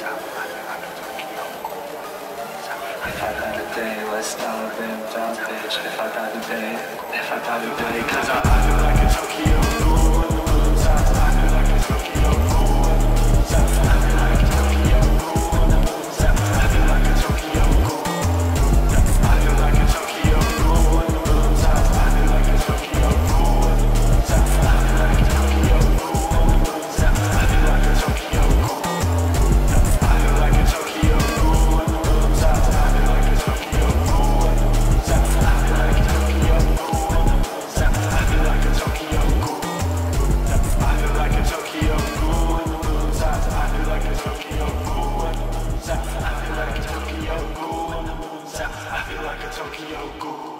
If I die today, if I die today, cause I I feel like a Tokyo ghoul.